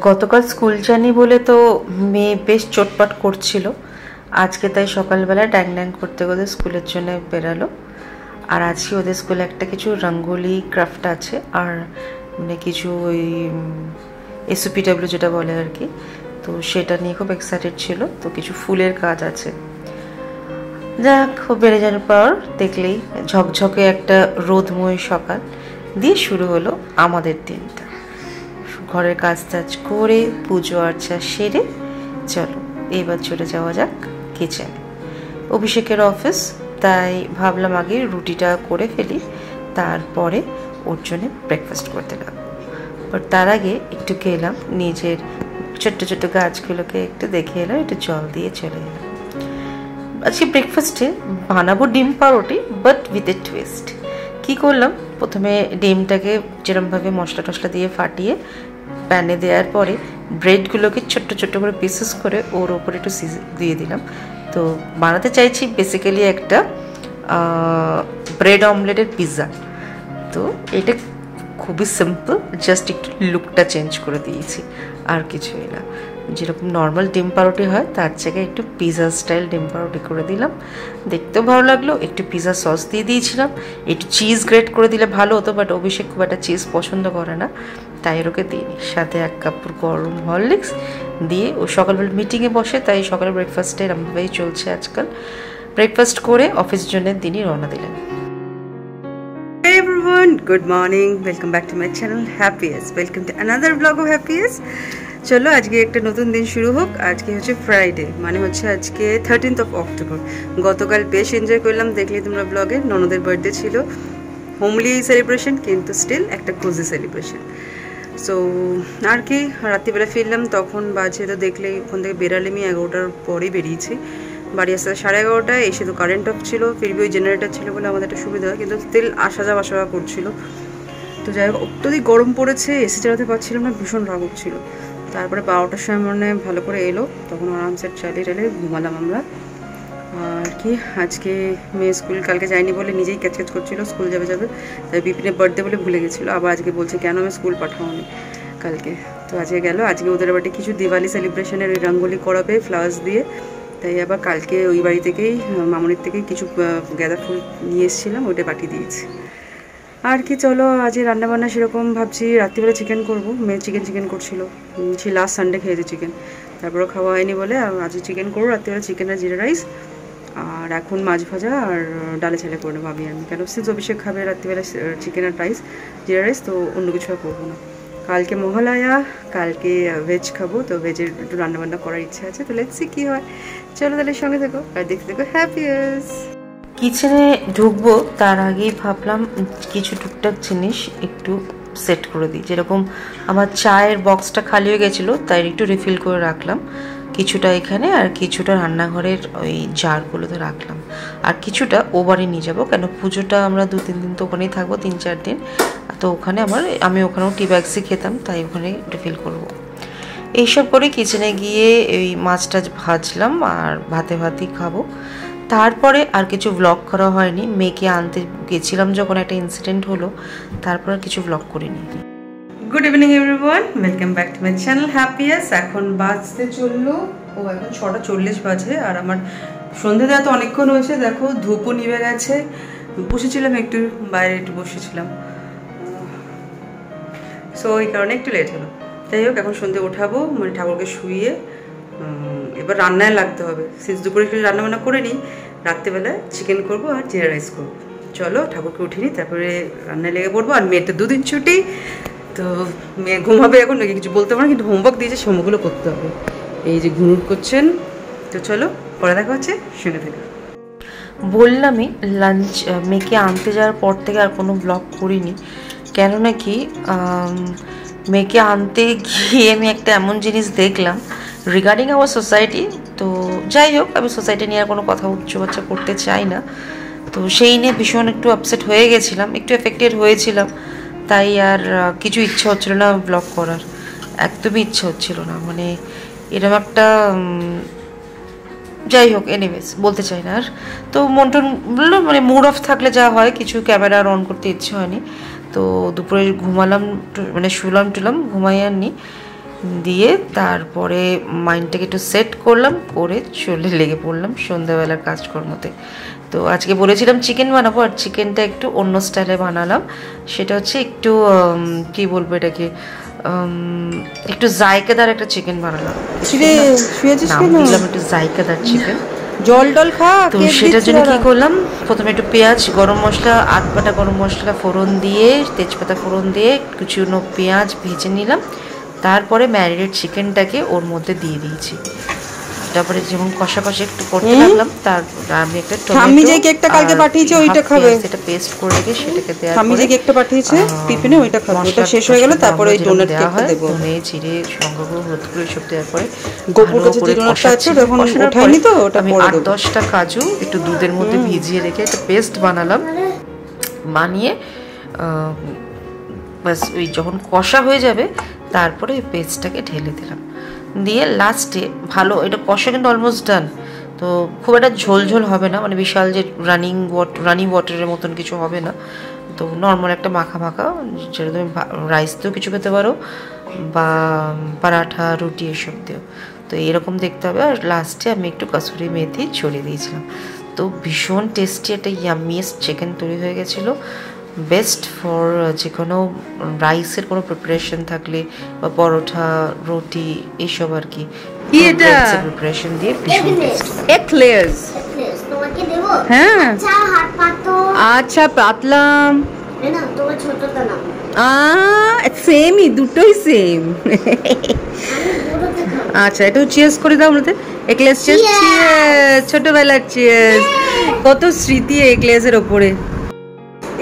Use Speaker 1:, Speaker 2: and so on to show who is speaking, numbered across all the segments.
Speaker 1: গতকাল স্কুল জানি বলে তো মেয়ে বেশ চটপট করছিল। আজকে তাই সকালবেলা ড্যাং ড্যাং করতে করতে স্কুলের জন্য বেরালো। আর আজকে ওদের স্কুলে একটা কিছু রঙ্গোলি ক্রাফট আছে আর মানে কিছু ওই এসওপিডাব্লিউ যেটা বলে আর কি। তো সেটা নিয়ে খুব এক্সাইটেড ছিল। তো কিছু ফুলের কাজ আছে। যাক ও বেড়ে যাওয়ার পর দেখলেই ঝকঝকে একটা রোদময় সকাল। দিয়ে শুরু হলো আমাদের দিনটা। ঘরের কাজ টাজ করে পুজো আর্চা সেরে চলো, এবার চলে যাওয়া যাক কিচেনে অভিষেকের অফিস তাই ভাবলাম আগে রুটিটা করে ফেলি, তারপরে ওর জন্য ব্রেকফাস্ট করতে বাট তার আগে একটু গেলাম নিজের ছোট্ট ছোট্ট গাছগুলোকে একটু দেখে এলাম, একটু জল দিয়ে চলে এলাম। আজকে ব্রেকফাস্টে বানাবো ডিম পাউরুটি বাট উইথ এ টুইস্ট কী করলাম? প্রথমে ডিমটাকে যেরমভাবে মশলা টশলা দিয়ে ফাটিয়ে প্যানে দেওয়ার পরে ব্রেডগুলোকে ছোট্ট ছোট্ট করে পিসেস করে ওর ওপরে একটু সিজ দিয়ে দিলাম। তো বানাতে চাইছি বেসিক্যালি একটা ব্রেড অমলেটের পিৎজা তো এটা খুবই সিম্পল জাস্ট একটু লুকটা চেঞ্জ করে দিয়েছি, আর কিছুই না। যেরকম নর্মাল ডিম পাউরুটি হয়, তার জায়গায় একটু পিৎজা স্টাইল ডিম পাউরুটি করে দিলাম দেখতেও ভালো লাগল, একটু পিৎজা সস দিয়ে দিয়েছিলাম একটু চিজ গ্রেট করে দিলে ভালো হতো বাট অভিষেক খুব একটা চিজ পছন্দ করে না, তাই ওকে দিইনি সাথে এক কাপ গরম হরলিক্স দিয়ে ও সকালবেলা মিটিংয়ে বসে, তাই সকালে ব্রেকফাস্টে এরমভাবেই চলছে আজকাল ব্রেকফাস্ট করে অফিস জন্য দিনই রওনা দিলেন
Speaker 2: good morning. Welcome back to my channel Happiest. Welcome to another vlog of Happiest. চলো, আজকে একটা নতুন দিন শুরু হোক। আজকে হচ্ছে ফ্রাইডে মানে হচ্ছে আজকে থার্টিন্থ অফ অক্টোবর গতকাল বেশ এনজয় করলাম, দেখলে তোমরা ব্লগে ননদের বার্থডে ছিল। হোমলি সেলিব্রেশন কিন্তু স্টিল একটা কোজি সেলিব্রেশন সো আর কি, রাত্রিবেলা ফিরলাম, তখন বাজে তো দেখলে ওখান থেকে বেরালে আমি এগারোটার পরেই বেরিয়েছি। বাড়ি আসতে সাড়ে এগারোটায়, এসে তো কারেন্ট অফ ছিল, ফিরবি ওই জেনারেটার ছিল বলে আমাদের একটা সুবিধা, কিন্তু স্টিল আসা যাওয়া, আসা করছিল। তো যাই হোক, অত্যধিক গরম পড়েছে, এসি চালাতে পারছিলাম না, ভীষণ রাগ ছিল তারপরে বারোটার সময় মনে ভালো করে এলো, তখন আরামসে চালিয়ে টালিয়ে ঘুমালাম আমরা। আর কি, আজকে মেয়ে স্কুল কালকে যায়নি বলে নিজেই ক্যাচ ক্যাচ করছিল, স্কুল যাবে যাবে, তাই বিপিনের বার্থডে বলে ভুলে গেছিল, আবার আজকে বলছে কেন আমি স্কুল পাঠাওনি কালকে। তো আজকে গেল, আজকে ওদের বাড়িতে কিছু দিওয়ালি সেলিব্রেশনের রঙ্গোলি করাবে ফ্লাওয়ার্স দিয়ে, তাই আবার কালকে ওই বাড়ি থেকেই, মামনির থেকেই কিছু গাঁদা ফুল নিয়ে এসেছিলাম, ওইটা পাঠিয়ে দিয়েছি। আর কি, চলো আজ রান্নাবান্না সেরকম ভাবছি। রাত্রিবেলা চিকেন করব। মেয়ে চিকেন চিকেন করছিল। সে লাস্ট সানডে খেয়েছে চিকেন তারপরে খাওয়া হয়নি বলে আজ চিকেন করব। রাত্রিবেলা চিকেন আর জিরা রাইস আর এখন মাছ ভাজা আর ডালে ছেলে করে নেব আমি। আমি কেন? সিজ অভিষেক খাবে রাত্রিবেলা চিকেন আর রাইস জিরা রাইস তো অন্য কিছু আর করব না। কালকে মহালয়া, কালকে ভেজ খাব। তো ভেজের একটু রান্নাবান্না করার ইচ্ছা আছে। তো লেটসি কী হয়। চলো তাহলে সঙ্গে থেকো। আর দেখতে দেখো হ্যাপিয়েস
Speaker 1: কিচেনে ঢুকবো, তার আগেই ভাবলাম কিছু টুকটাক জিনিস একটু সেট করে দিই। যেরকম আমার চায়ের বক্সটা খালি হয়ে গেছিল, তাই একটু রিফিল করে রাখলাম। কিছুটা এখানে আর কিছুটা রান্নাঘরের ওই জারগুলোতে রাখলাম। আর কিছুটা ওভারে নিয়ে যাব, কেন পুজোটা আমরা দু তিন দিন তো ওখানেই থাকব, তিন চার দিন। তো ওখানে আমার, আমি ওখানেও টি ব্যাগসই খেতাম, তাই ওখানে রিফিল করব। এইসব করে কিচেনে গিয়ে এই মাছটা ভাজলাম আর ভাতে ভাতেই খাব। তারপরে আর কিছু ব্লগ করা হয়নি। মেয়েকে আনতে গেছিলাম যখন একটা ইনসিডেন্ট হলো, তারপর কিছু ব্লগ করিনি।
Speaker 2: Good evening everyone welcome back to my channel হ্যাপিয়াস এখন বাজতে চলল, ও এখন ছটা চল্লিশ বাজে, আর আমার সন্ধে দেওয়া তো অনেকক্ষণ হয়েছে, দেখো ধূপও নিভে গেছে। বসেছিলাম একটু, বাইরে একটু বসেছিলাম। সো এই কারণে একটু লেট হলো। যাই হোক, এখন সন্ধে ওঠাবো মানে ঠাকুরকে শুইয়ে এবার রান্নায় লাগতে হবে। সিন্স দুপুরে একটু রান্নাবান্না করে নিই। রাত্রেবেলায় চিকেন করব আর জিরা রাইস করব। চলো ঠাকুরকে উঠিনি তারপরে রান্নায় লেগে পড়ব। আর মেয়ের তো দুদিন ছুটি, তো মেয়ে ঘুমাবে এখন, নাকি কিছু বলতে পারে কিন্তু হোমওয়ার্ক দিয়েছে হোমওয়ার্কগুলো করতে হবে। এই যে ঘুনুর করছেন, তো চলো পরে দেখা হচ্ছে, শুনে থেকে।
Speaker 1: বললামই লাঞ্চ মেয়েকে আনতে যাওয়ার পর থেকে আর কোনো ব্লগ করিনি। কেন নাকি মেয়েকে আনতে গিয়ে আমি একটা এমন জিনিস দেখলাম রিগার্ডিং আওয়ার সোসাইটি তো যাই হোক আমি সোসাইটি নিয়ে আর কোনো কথা উচ্চবাচ্চা করতে চাই না। তো সেই নিয়ে ভীষণ একটু আপসেট হয়ে গেছিলাম, একটু এফেক্টেড হয়েছিলাম। তাই আর কিছু ইচ্ছা হচ্ছিল না ব্লগ করার। একদমই ইচ্ছা হচ্ছিল না মানে এরকম একটা যাই হোক এনিওয়েজ বলতে চাই না আর। তো মন টন, বলল মানে মুড অফ থাকলে যা হয়, কিছু ক্যামেরা আর অন করতে ইচ্ছে হয়নি। তো দুপুরে ঘুমালাম মানে শুলাম টুলাম, ঘুমাই আননি দিয়ে তারপরে মাইন্ডটাকে একটু সেট করলাম করে চলে লেগে পড়লাম সন্ধ্যাবেলার কাজকর্মতে। তো আজকে বলেছিলাম চিকেন বানাবো আর চিকেনটা একটু অন্য স্টাইলে বানালাম। সেটা হচ্ছে একটু কি বলব এটাকে একটু জায়কাদার একটা চিকেন বানালাম। দিলাম একটু জায়কাদার চিকেন
Speaker 2: জল টল খা
Speaker 1: তো সেটার জন্য কি করলাম? প্রথমে একটু পেঁয়াজ গরম মশলা আধ বাটা গরম মশলা ফোড়ন দিয়ে তেজপাতা ফোড়ন দিয়ে কুচুনো পেঁয়াজ ভেজে নিলাম। তারপরে ম্যারিনেট চিকেনটাকে ওর মধ্যে দিয়ে দিয়েছি। তারপরে যেমন কষা কষা একটু করতে লাগলাম তারপর আমি একটা
Speaker 2: ঠাম্মি যে কেকটা কালকে পাঠিয়েছে ওইটা খাবে।
Speaker 1: সেটা পেস্ট করে রেখে সেটাকে দেওয়ার
Speaker 2: আমি যে কেকটা পাঠিয়েছে টিফিনে ওইটা খাব। ওটা শেষ হয়ে গেলে তারপরে ওই ডোনাট কেকটা দেবো।
Speaker 1: ধনে জিরে শঙ্কর হলুদ গুঁড়ো সব দেওয়ার পরে
Speaker 2: গোপুর কাছে যে ডোনাটটা আছে, এখন
Speaker 1: কষানোর
Speaker 2: তো, ওটা
Speaker 1: আমি
Speaker 2: পরে
Speaker 1: আট
Speaker 2: দেবো।
Speaker 1: দশটা কাজু একটু দুধের মধ্যে ভিজিয়ে রেখে একটা পেস্ট বানালাম বানিয়ে আহ, ব্যাস ওই যখন কষা হয়ে যাবে তারপরে ওই পেস্টটাকে ঢেলে দিলাম। দিয়ে লাস্টে ভালো, এটা কষা কিন্তু অলমোস্ট ডান তো খুব একটা ঝোল ঝোল হবে না মানে বিশাল যে রানিং ওয়াট রানিং ওয়াটারের মতন কিছু হবে না। তো নর্মাল একটা মাখা মাখা, যেটা তুমি রাইস দিয়েও কিছু খেতে পারো, বা পরাঠা, রুটি এসব দিয়েও তো এরকম দেখতে হবে। আর লাস্টে আমি একটু কাসুরি মেথি ছড়িয়ে দিয়েছিলাম। তো ভীষণ টেস্টি একটা ইয়ামিয়েস্ট চিকেন তৈরি হয়ে গেছিল। বেস্ট ফর যে কোনো রাইসের কোনো প্রিপারেশন থাকলে বা পরোটা রুটি এইসব আর কি।
Speaker 2: এটা?
Speaker 1: প্রিপারেশন দিয়ে ভীষণ
Speaker 2: এক্লেয়ার্স হ্যাঁ।
Speaker 3: চা হাত পাতো
Speaker 2: আচ্ছা পাতলাম। সেমই দুটোই সেম আচ্ছা একটু চিয়ার্স করে দাও আমাদের। এক্লেস! চিয়ার্স ছোটবেলার চিয়ার্স কত স্মৃতি এক্লেসের ওপরে।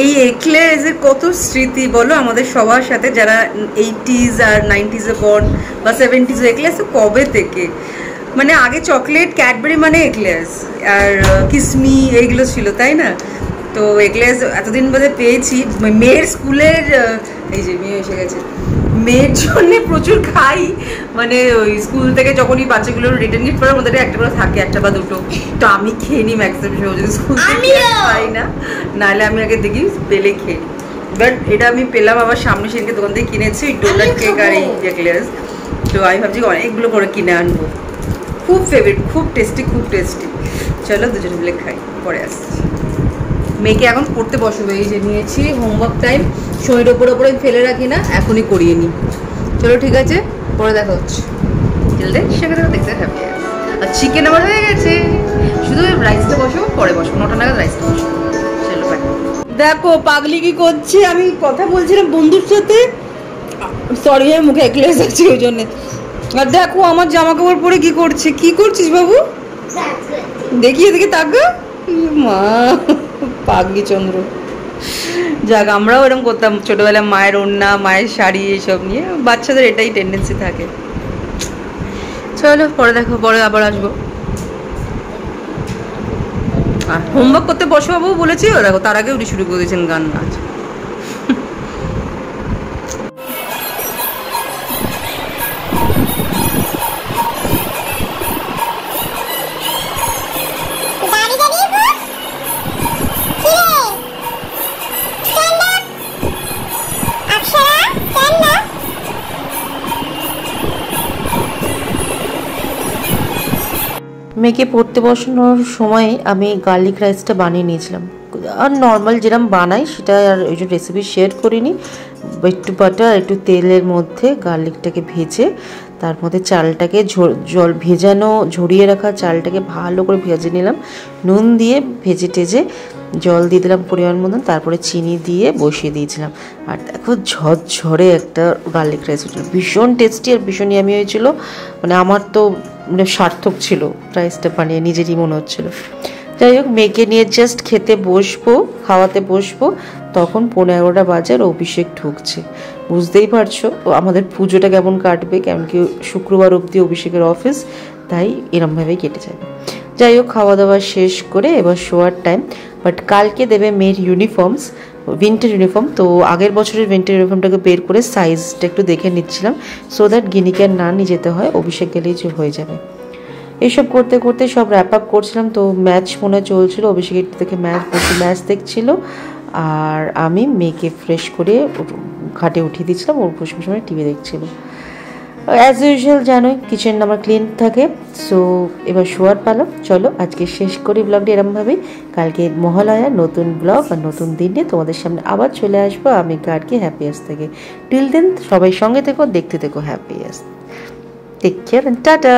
Speaker 2: এই এক্লেজের কত স্মৃতি বলো আমাদের সবার সাথে, যারা এইটিজ আর নাইনটিজে বর্ন বা সেভেন্টিজ এক্লেস কবে থেকে? মানে আগে চকলেট ক্যাডবেরি মানে এক্লেস আর কিসমি এইগুলো ছিল, তাই না? তো এক্লেস এতদিন বাদে পেয়েছি। মেয়ের স্কুলের এই যে, মেয়ে এসে গেছে। মেয়ের জন্য প্রচুর খাই। মানে ওই স্কুল থেকে যখনই বাচ্চাগুলো রিটার্ন গিফট করার মধ্যে একটা করে থাকে একটা বা দুটো। তো আমি খেয়ে নিই ম্যাক্সিমাম সময় যদি স্কুল থেকে। খাই না নাহলে আমি আগে দেখি পেলে খেয়ে বাট এটা আমি পেলাম আবার সামনে সেদিনকে দোকান থেকে কিনেছি ওই ডোনাট কেক আর এই। এক্লেয়ার্স তো আমি ভাবছি অনেকগুলো করে কিনে আনব। খুব ফেভারিট খুব টেস্টি খুব টেস্টি চলো দুজনে মিলে খাই পরে আসছি। মেয়েকে এখন পড়তে বসবে এই যে নিয়েছি হোমওয়ার্ক টাইম সময়ের ওপর ওপরে আমি ফেলে রাখি না এখনই করিয়ে নিই। চলো ঠিক আছে পরে দেখা হচ্ছে। চললে সেখানে দেখতে হ্যাপি আর চিকেন আমার হয়ে গেছে। শুধু রাইসটা বসাবো পরে বসবো নটা নাগাদ রাইসটা বসাবো চলো বাই দেখো পাগলি কি করছে? আমি কথা বলছিলাম বন্ধুর সাথে। সরি হয়ে মুখে একলেস আছে ওই জন্যে। আর দেখো আমার জামা কাপড় পরে কি করছে? কি করছিস বাবু? দেখি এদিকে তাকা মা। পাগলি চন্দ্র যাক, আমরাও এরকম করতাম, ছোটবেলায় মায়ের ওন্না মায়ের শাড়ি এসব নিয়ে। বাচ্চাদের এটাই টেন্ডেন্সি থাকে। চলো, পরে দেখো, পরে আবার আসব। আর হোমওয়ার্ক করতে বসবাবু বলেছি, দেখো, তার আগে উনি শুরু করে দিয়েছেন গান নাচ।
Speaker 1: মেয়েকে পড়তে বসানোর সময় আমি গার্লিক রাইসটা বানিয়ে নিয়েছিলাম। আর নর্মাল যেরকম বানাই সেটা আর ওই জন্য রেসিপি শেয়ার করিনি। একটু বাটার একটু তেলের মধ্যে গার্লিকটাকে ভেজে, তার মধ্যে চালটাকে জল ভেজানো, ঝরিয়ে রাখা চালটাকে ভালো করে ভেজে নিলাম। নুন দিয়ে ভেজে টেজে জল দিয়ে দিলাম পরিমাণ মতন, তারপরে চিনি দিয়ে বসিয়ে দিয়েছিলাম। আর দেখো ঝরঝরে একটা গার্লিক রাইস হয়েছিল ভীষণ টেস্টি আর ভীষণ ইয়ামি হয়েছিল। মানে আমার তো মানে সার্থক ছিল রাইসটা বানিয়ে নিজেরই মনে হচ্ছিল। যাই হোক, মেয়েকে নিয়ে জাস্ট খেতে বসবো, খাওয়াতে বসবো, তখন পনেরো এগারোটা বাজার অভিষেক ঢুকছে। বুঝতেই পারছ, আমাদের পুজোটা কেমন কাটবে, কেমন কি শুক্রবার অবধি অভিষেকের অফিস তাই এরমভাবেই কেটে যাবে। যাই হোক, খাওয়া দাওয়া শেষ করে এবার শোয়ার টাইম বাট কালকে দেবে মেয়ের ইউনিফর্মস উইন্টার ইউনিফর্ম তো আগের বছরের উইন্টার ইউনিফর্মটাকে বের করে সাইজটা একটু দেখে নিচ্ছিলাম সো দ্যাট গিনিকে না নিয়ে যেতে হয়, অভিষেক গেলেই হয়ে যাবে। এইসব করতে করতে সব র্যাপ আপ করছিলাম, তো ম্যাচ মনে চলছিল, অভিষেক একটু দেখে ম্যাচ ম্যাচ দেখছিল, আর আমি মেয়েকে ফ্রেশ করে ঘাটে উঠিয়ে দিয়েছিলাম ওর বসে টিভি দেখছিল। অ্যাজ ইউজুয়াল জানোই কিচেন আমার ক্লিন থাকে সো এবার শোয়ার পালো। চলো, আজকে শেষ করি ব্লগটি এরমভাবেই। কালকে মহালয়া, নতুন ব্লগ আর নতুন দিনে তোমাদের সামনে আবার চলে আসব আমি গার্ডকে হ্যাপিয়েস থেকে। টিল দেন সবাই সঙ্গে থেকো, দেখতে থেকো হ্যাপিয়েস টেক কেয়ার টাটা